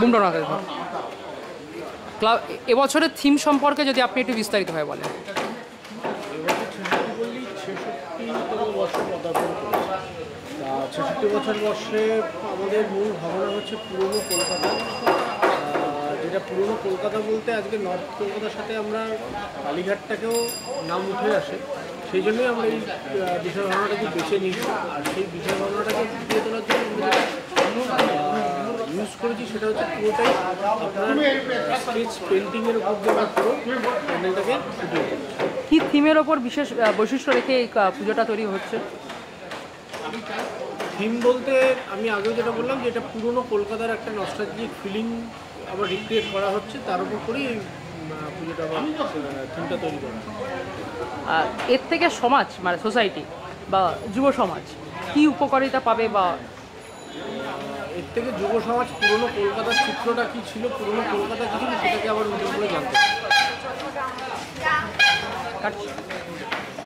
বুমডন আকাশ ঘর। ক্লাব এবছরের থিম সম্পর্কে যদি আপনি একটু বিস্তারিতভাবে বলেন। ছেষট্টি বছর বর্ষে আমাদের মূল ভাবনা হচ্ছে পুরনো কলকাতা। যেটা পুরনো কলকাতা বলতে আজকে নর্থ কলকাতার সাথে আমরা কালীঘাটটাকেও নাম উঠে আসে। সেই জন্যই আমরা এই বিষয় ভাবনাটাকে বেছে নিয়েছি। আর সেই বিষয় ভাবনাটাকে করেছি সেটা হচ্ছে পুরোটাই আপনার স্কেচ পেন্টিংয়ের উপর পুরো প্যান্ডেলটাকে ফুটিয়ে কি থিমের ওপর বিশেষ বৈশিষ্ট্য রেখে এই পুজোটা তৈরি হচ্ছে থিম বলতে আমি আগেও যেটা বললাম যে এটা পুরনো কলকাতার একটা নস্টালজিক ফিলিং আবার রিক্রিয়েট করা হচ্ছে তার উপর করেই এই পুজোটা আবার থিমটা তৈরি করা। এর থেকে সমাজ মানে সোসাইটি বা যুব সমাজ কি উপকারিতা পাবে বা এর থেকে যুব সমাজ পুরনো কলকাতার চিত্রটা কি ছিল? পুরনো কলকাতা কি ছিল? সেটাকে আবার নতুন করে জানতে